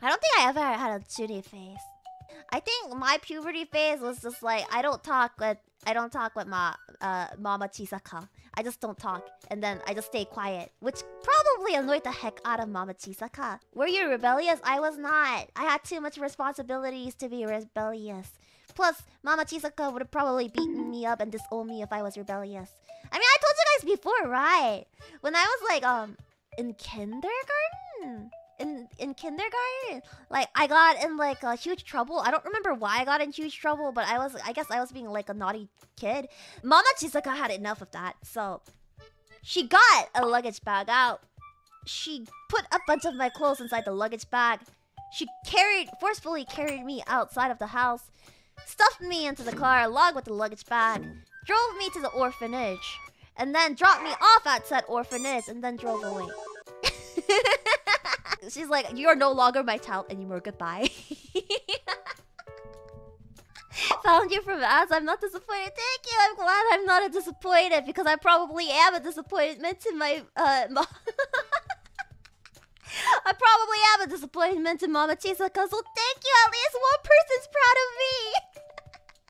I don't think I ever had a Judy phase. I think my puberty phase was just like I don't talk with I don't talk with ma uh Mama Chisaka. I just don't talk, and then I just stay quiet, which probably annoyed the heck out of Mama Chisaka. Were you rebellious? I was not. I had too much responsibilities to be rebellious. Plus, Mama Chisaka would have probably beaten me up and disowned me if I was rebellious. I mean, I told you guys before, right? When I was like um in kindergarten in in kindergarten? Like i got in like a huge trouble. I don't remember why i got in huge trouble but i was i guess i was being like a naughty kid. Mama chisaka had enough of that so she got a luggage bag out. She put a bunch of my clothes inside the luggage bag. She carried forcefully carried me outside of the house stuffed me into the car along with the luggage bag drove me to the orphanage and then dropped me off at said orphanage and then drove away She's like, you are no longer my child anymore. Goodbye. Found you from ads. I'm not disappointed. Thank you. I'm glad I'm not a disappointed because I probably am a disappointment to my uh. Mo I probably am a disappointment to Mama Chisaka. So thank you. At least one person's.